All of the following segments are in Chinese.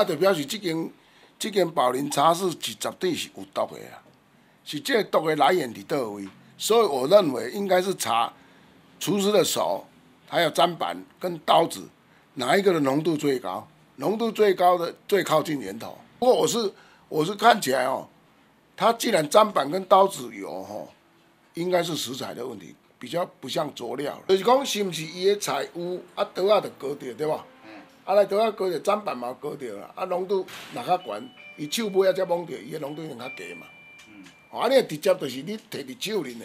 啊，就表示即间即间宝林茶室是绝对是有毒的啊，是这毒的来源伫倒位，所以我认为应该是查厨师的手，还有砧板跟刀子，哪一个的浓度最高？浓度最高的最靠近源头。不过我是我是看起来哦，它既然砧板跟刀子有吼，应该是食材的问题，比较不像佐料。就是讲是毋是伊的菜有啊刀啊就割掉对吧？啊来刀啊割着，砧板嘛割掉啦，啊浓度若较悬，伊手尾啊才摸着，伊个浓度就较低嘛。哦啊，你直接就是你摕伫手里呢，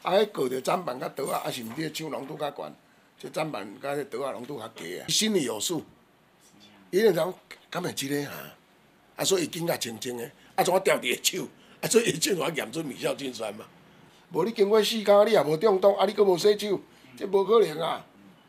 啊，迄割着砧板甲刀啊，啊是毋是你的手浓度较悬，这砧板甲迄刀啊浓度较低啊，心里有数。伊就讲，敢会即个哈？啊，所以伊紧甲清清的，啊，怎啊掉伫个手？啊，所以伊正话验出米硝菌酸嘛。无你经过四工，你也无中毒，啊，你搁无洗手，这无可能啊！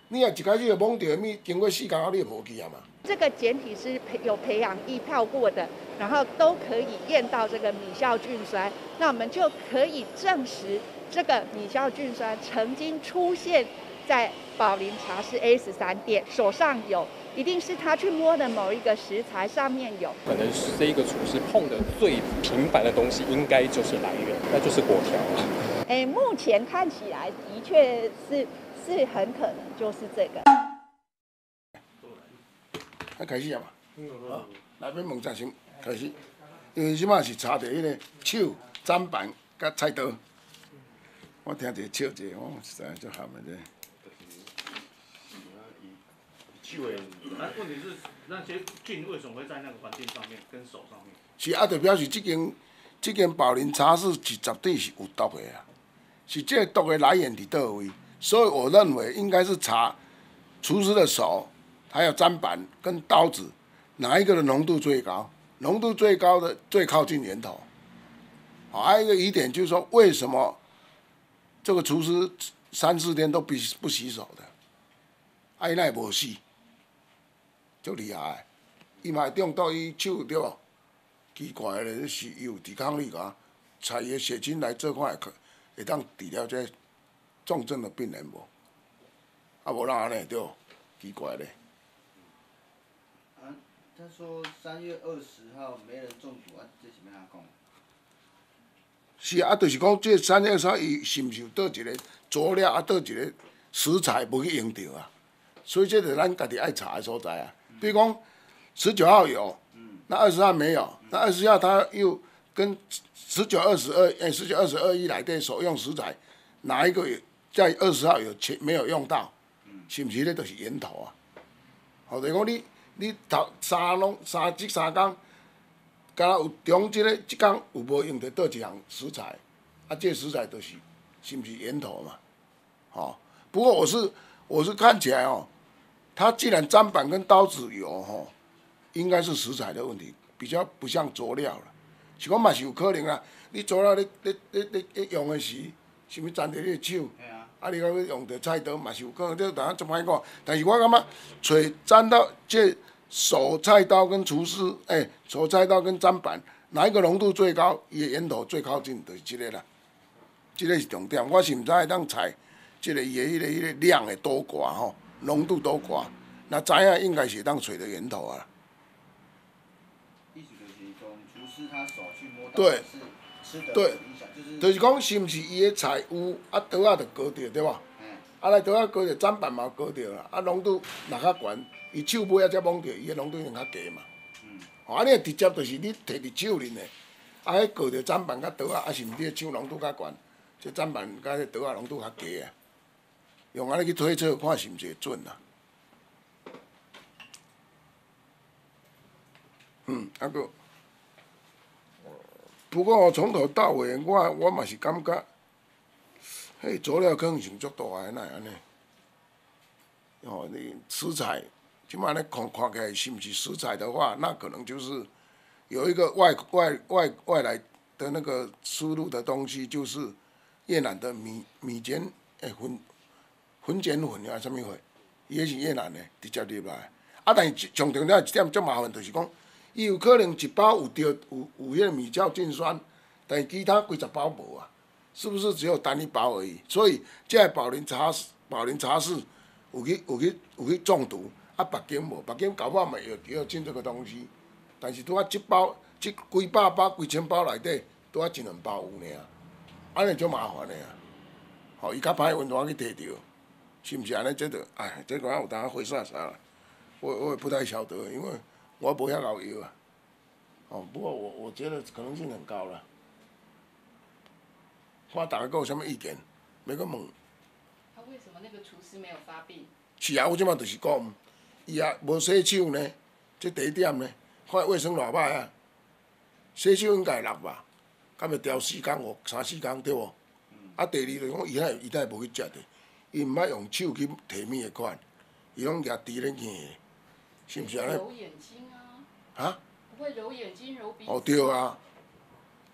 你若一开始就懵着米，经过四工后你就无去啊嘛。这个简体是培有培养液泡过的，然后都可以验到这个米酵菌酸，那我们就可以证实这个米酵菌酸曾经出现在宝林茶室 A 十三店手上有。一定是他去摸的某一个食材上面有，可能是这一个厨师碰的最频繁的东西，应该就是来源，那就是果条了。哎，目前看起来的确是是很可能就是这个。啊，开始啊嘛，啊，来边问一先，开始，因为即马是查着迄个手、砧板、甲菜刀，我听着笑者，哦，实在足含的。气味，那问题是那些菌为什么会在那个环境上面跟手上面？是啊，就表示这间这间宝林茶室是绝对是有毒的啊，是这毒的来源伫倒位，所以我认为应该是查厨师的手，还有砧板跟刀子，哪一个的浓度最高？浓度最高的最靠近源头。还有一个疑点就是说，为什么这个厨师三四天都不不洗手的？哎，那也无死。足厉害，伊嘛中毒伊手对无？奇怪咧，是有抵抗力个，采伊血清来做看会会当治疗这重症的病人无？啊，无人安尼对，奇怪咧。啊，他说三月二十号没人中毒啊，这是咩讲？是啊，就是讲这三月二十号伊是毋是有倒一个佐料啊，倒一个食材无去用着啊？所以这是咱家己爱查的所在啊。比如讲，十九号有，那二十号没有，那二十号他又跟十九、二十二，哎，十九、二十二一来的所用食材，哪一个在二十号有钱没有用到？是毋是咧？都是源头啊！好，就讲你你头三拢三即三工，敢若有中即个即工有无用到倒一项食材？啊，这食材都是是毋是源头嘛？好，不过我是我是看起来哦。它既然砧板跟刀子有吼，应该是食材的问题，比较不像佐料了。是讲嘛是有可能啊，你佐料你你你你你用的时，是物沾着你的手，啊，你讲要用着菜刀嘛是有可能，这当然怎歹讲。但是我感觉，找沾到这手菜刀跟厨师，诶，手菜刀跟砧板，哪一个浓度最高，伊的源头最靠近，就是即个啦。即个是重点，我是毋知会当采，即个伊的迄个迄个量会多寡吼。浓度多寡，那知影应该是当水的源头啊。意思就是从厨师他手去摸到对，吃的对，就是讲是毋是伊的菜有啊刀啊就割着对吧？啊来刀啊割着，砧板嘛割着啦，啊浓度若较悬，伊手尾啊才摸着，伊的浓度就较低嘛。嗯。啊，你直接就是你摕伫手里呢，啊，迄割着砧板甲刀啊，啊是毋是你的手浓度较悬，这砧板甲迄刀啊浓度较低啊。用安尼去推测，看是毋是会准啊？嗯，啊个，不过我从头到尾，我我嘛是感觉，迄佐料可能性足大个，哪会安尼？哦，你食材，即摆咧看看起来是毋是食材的话，那可能就是有一个外外外外来的那个输入的东西，就是越南的米米碱诶混。混碱粉啊，啥物货？伊迄是越南的，直接入来。啊，但是上重要一点足麻烦，就是讲，伊有可能一包有着有有迄个米酵菌酸，但是其他几十包无啊？是不是只有单一包而已？所以，这宝林茶宝林茶室有去有去有去中毒，啊北京无，北京搞不好嘛有也有进这个东西，但是拄啊一包即几百包、几千包内底，拄啊一两包有尔，安尼就麻烦诶啊。吼，伊较歹运怎去摕着，是毋是安尼？这着，哎，这个有当灰啥啥啦，我我也不太晓得，因为我无遐老油啊。哦，不过我我觉得可能性很高了。看大家有啥物意见，要搁问。他为什么那个厨师没有发病？是啊，我即摆就是讲，伊啊无洗手呢，这第一点呢，看卫生偌歹啊。洗手应该六吧，敢要调四工哦，三四工对无？啊，第二就是讲，伊遐伊遐无去食的，伊毋爱用手去摕物的款，伊拢举猪咧硬的，是毋是安尼？揉眼睛啊，啊？不会揉眼睛、揉鼻子。哦，对啊，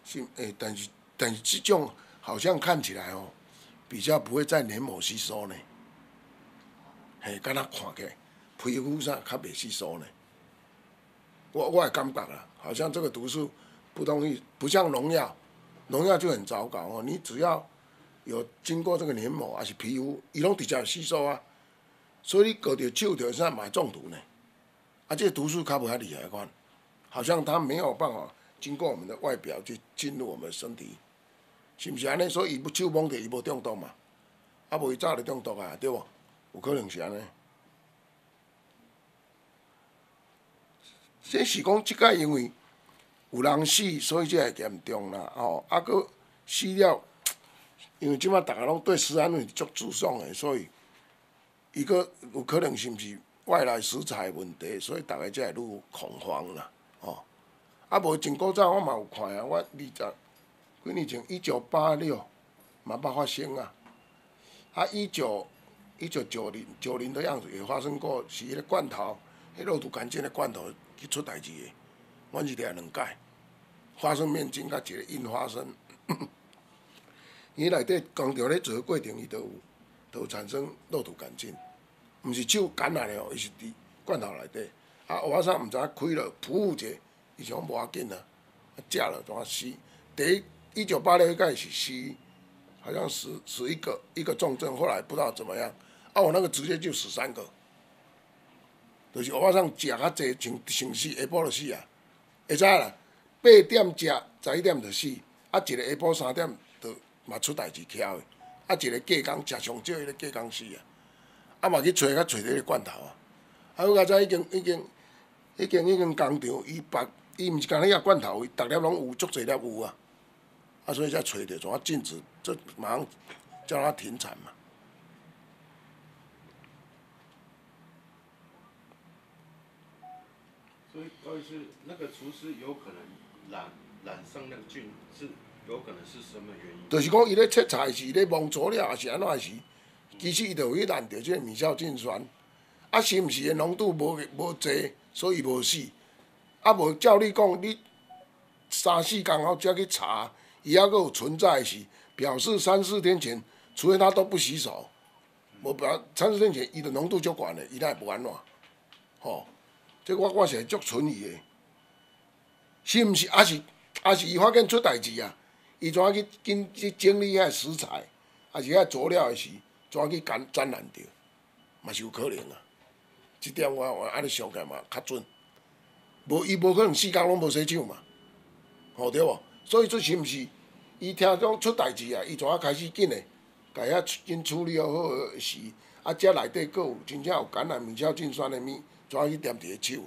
是诶、但是但是这种好像看起来哦，比较不会在黏膜吸收呢。嘿，敢若看起来皮肤上较袂吸收呢。我我也感觉啦，好像这个毒素不容易，不像农药，农药就很糟糕哦。你只要有经过这个黏膜还是皮肤，伊拢直接吸收啊。所以你搞着手着啥嘛会中毒呢？啊，这个毒素较无遐厉害款。好像它没有办法经过我们的外表去进入我们身体，是毋是安尼？所以不手摸着伊无中毒嘛，啊无伊早就中毒啊，对无？有可能是安尼。这是讲即个因为有人死，所以才会严重啦，吼，啊，佫死了，因为即摆逐个拢对食安问题足注重的，所以伊搁有可能是毋是外来食材问题，所以逐个才会愈恐慌啦。哦，啊无真古早我嘛有看啊，我二十几年前一九八六嘛捌发生啊，啊一九一九九零九零的样子也发生过，是迄个罐头，迄肉毒杆菌的罐头去出代志的，阮是掠两届，花生面筋甲一个印花生，伊内底工厂咧做的过程伊都有都有产生肉毒杆菌，毋是手感染的哦，伊是伫罐头内底。啊，学生毋知影开了普务者，伊想无要紧啊，食了怎啊死？第一一九八六应该是死，好像死死一个一个重症，后来不知道怎么样。啊，我那个直接就死三个，就是学生食较济，像像死，下晡就死啊。会知啦，八点食，十一点就死，啊，一个下晡三点就嘛出代志巧的，啊，一个隔工食上少，迄个隔工死啊，啊嘛去找较找迄个罐头啊，啊，我较早已经已经。已经已经工厂，伊别伊毋是干迄个罐头，伊逐粒拢有，足侪粒有啊，啊，所以才找着，怎啊禁止，这马上叫他停产嘛。所以高医师，那个厨师有可能染染上那个菌，是有可能是什么原因？就是讲伊咧切菜时咧忘佐料，还是安怎是？其实伊就有去染着即个米硝氰酸，啊，是毋是诶浓度无无济？所以无死，啊无照你讲，你三四工后才去查，伊还阁有存在时，表示三四天前，除非他都不洗手，无表三四天前伊的浓度足悬的，伊哪会无安怎？吼，这我我是会足存疑的，是毋是？还是还是伊发现出代志啊？伊怎啊去紧去整理遐食材，还是遐佐料的时，怎去感沾染着？嘛是有可能啊。即点我我安尼想起嘛较准，无伊无可能四工拢无洗手嘛，吼对无？所以这是毋是伊听讲出代志啊？伊怎啊开始紧诶，家遐紧处理好好时，啊，遮内底佫有真正有感染米硝氰酸诶物，怎去掂伫个手？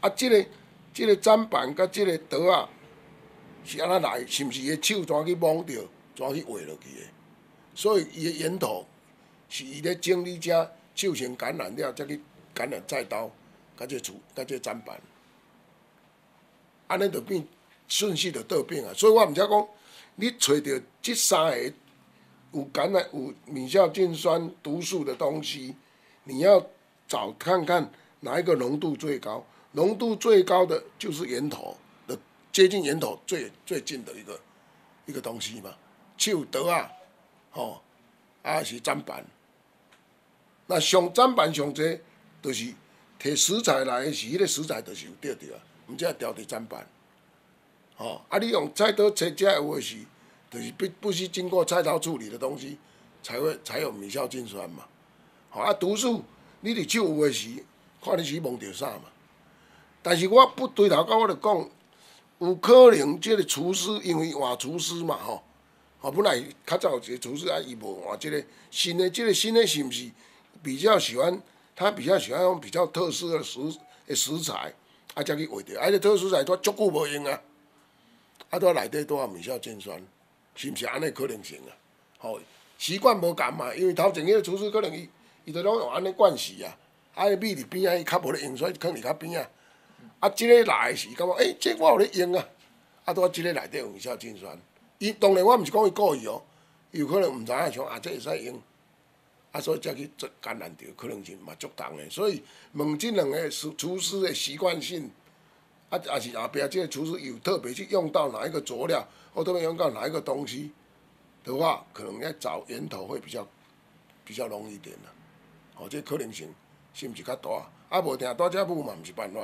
啊，即个即个砧板甲即个刀啊，是安怎来？是毋是伊诶手怎去摸着，怎去划落去诶？所以伊诶源头是伊咧整理遮首先感染了，才去。感染菜刀，甲这厝，甲这砧板，安尼就变顺序就倒变啊！所以我毋则讲，你找着即三个有感染、有米酵菌酸毒素的东西，你要找看看哪一个浓度最高，浓度最高的就是源头的接近源头最最近的一个一个东西嘛，就得啊，吼，啊是砧板，那上砧板上济。就是摕食材来时，迄个食材就是有钓着啊，毋则钓伫砧板。吼，啊，你用菜刀切遮有诶时，就是必必须经过菜刀处理的东西，才会才有米硝氰酸嘛。吼，啊，毒素你伫手有诶时，看你是蒙着啥嘛。但是我不对头甲我就讲，有可能即个厨师因为换厨师嘛吼，吼本来较早有一个厨师啊，伊无换即个新的，即个新的是毋是比较喜欢？他比较喜欢用比较特殊的食的食材，啊，才去画着，啊，迄个特殊食材都足久无用啊，啊，都内底都有米硝氰酸，是毋是安尼可能性啊？吼、习惯无共嘛，因为头前迄个厨师可能伊伊都拢用安尼惯势啊，啊，伊米伫边仔伊较无咧用，所以囥伫较边仔。啊，即个来是感觉，诶、这我有咧用啊，啊，拄啊，即个内底有米硝氰酸。伊当然我毋是讲伊故意哦，伊有可能毋知影像啊，这会使用，啊，所以才去做感染着，可能性嘛足重的。所以问即两个厨厨师的习惯性，啊，也是后壁即个厨师有特别去用到哪一个佐料，或特别用到哪一个东西的话，可能要找源头会比较比较容易一点啦。吼、这可能性是毋是较大？啊，无定大只母嘛，毋是办法。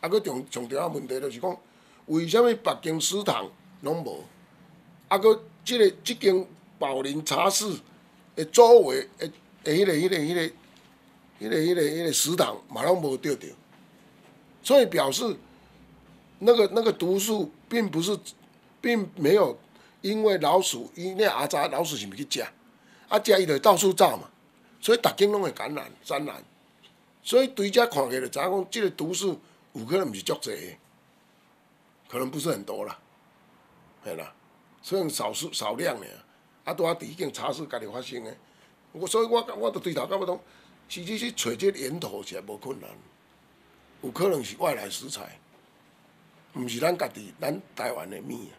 啊，佫重重点啊问题就是讲，为什物北京食堂拢无？啊，佫即、个即间宝林茶室的周围的的迄、个、迄、个、迄、个、迄、个、迄、个、迄、个食堂嘛拢无钓着，所以表示那个那个毒素并不是，并没有因为老鼠，因为阿早老鼠是毋是去食，啊食伊就到处走嘛，所以逐间拢会感染沾染，所以对遮看起来就知影讲，即个毒素有可能毋是足济的，可能不是很多啦，嘿啦。算少数少量尔，啊，拄啊伫迄间茶室家己发生的，我所以我我都对头到尾讲，其实去找这个源头是无困难，有可能是外来食材，毋是咱家己咱台湾的米啊。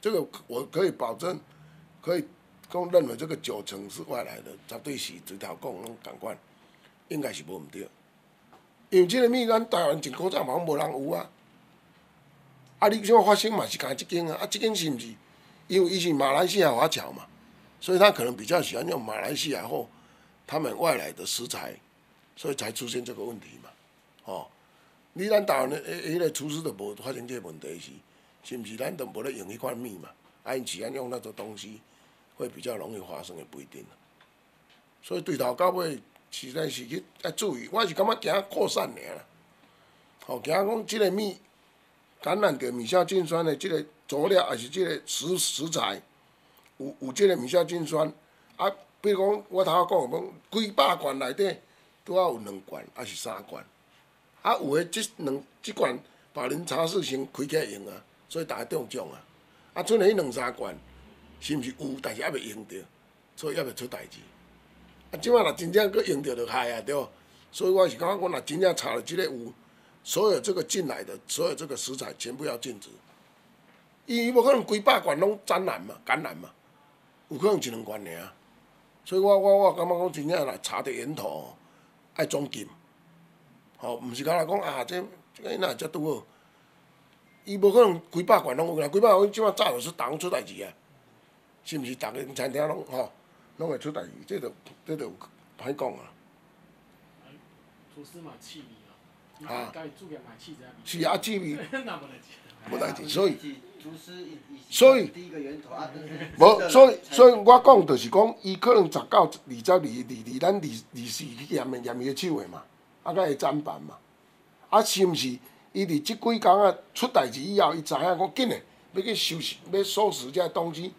这个我可以保证，可以讲认为这个九成是外来的，绝对是对头讲拢共款，应该是无毋对。因为即个米咱台湾真古早嘛拢无人有啊，啊，你怎发生嘛是干即间啊？啊，即间是毋是？因为伊是马来西亚华侨嘛，所以他可能比较喜欢用马来西亚或他们外来的食材，所以才出现这个问题嘛。哦，你咱台湾的迄迄个厨师都无发生这个问题是，是毋是咱都无咧用迄款米嘛？啊，因喜欢用那种东西，会比较容易发生的不一定。所以对头到尾，实在是去要注意，我是感觉惊扩散尔啦。吼、惊讲即个米感染着米硝氰酸的即个佐料，也是即个食食材，有有即个米硝氰酸，啊，比如讲我头仔讲讲，几百罐内底拄啊有两罐，还是三罐，啊有诶即两即罐百灵茶室先开起来用啊，所以大家中奖啊，啊剩下迄两三罐，是毋是有，但是还袂用着，所以还袂出代志。啊，即摆若真正佫用着就害啊，对？所以我是感觉讲，若真正查了即个有。所有这个进来的所有这个食材全部要禁止，伊无可能几百罐拢沾染嘛、感染嘛，有可能一两罐尔。所以我我我感觉讲真正来查着源头，爱总金，吼、毋是敢若讲啊，这这个哪才拄好，伊无可能几百罐拢有啦，几百罐即摆早就是当出代志啊，是毋是？逐个餐厅拢吼，拢会出代志，这就这就歹讲啊。厨师嘛气味咯，伊啊是啊，气味。无代志，所以。所以所以所以我讲就是讲，伊可能十九、二十、二、二、二，咱二二四去验的验伊的手的嘛，啊，甲会砧板嘛，啊，是毋是？伊伫即几工啊出代志以后，伊知影讲紧诶，要去收拾，要收拾这东西，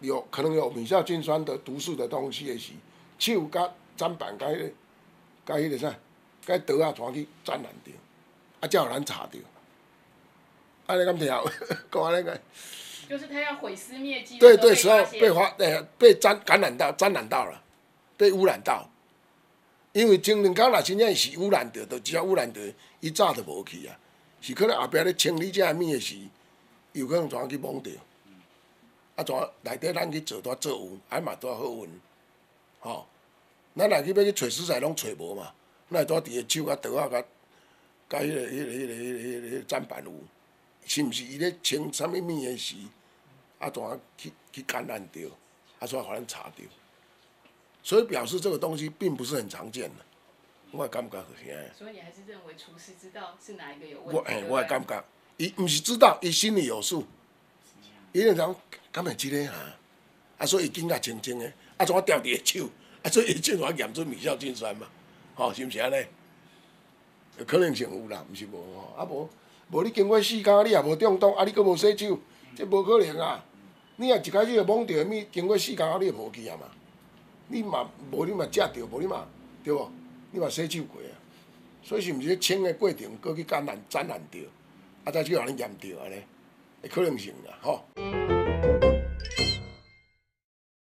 有可能有米硝氰酸的毒素的东西的时，手甲砧板甲迄、个，甲迄个啥，甲迄刀啊全去沾染着，啊，才互咱查着。安尼敢听有？讲安尼个。就是他要毁尸灭迹对对，时候被被发诶被沾感染到沾染到了，被污染到，因为前两工若真正是污染着，就只要污染着，伊早就无去啊，是可能后壁咧清理这米的时，有可能怎去摸着，啊怎内底咱去做拄做有，还嘛拄好运，吼、咱若去要去找食材拢找无嘛，那会拄伫个手甲刀啊甲甲迄个迄、个迄、个迄、个迄、个迄、个砧板有，是毋是伊咧穿啥物物的时？啊，怎啊去去感染着，啊，所以互咱查着，所以表示这个东西并不是很常见的，我的感觉是遐。所以你还是认为厨师知道是哪一个有问题？我嘿，对不对我的感觉，伊毋是知道，伊心里有数，伊就讲，敢会即个啊？啊，所以伊紧甲清清的，啊，怎啊调伫个手，啊，所以伊手怎验出米硝氰酸嘛？吼、是毋是安尼？可能性有啦，毋是无吼，啊无无你经过四工你也无中毒，啊你搁无洗手，这无可能啊！你若一开始就懵着，咪经过四工你就无去啊嘛。你嘛无你嘛食着，无你嘛对无？你嘛洗手过啊。所以是毋是清的过程，搁去感染感染着，啊再去互你验着安尼，会可能性啦吼。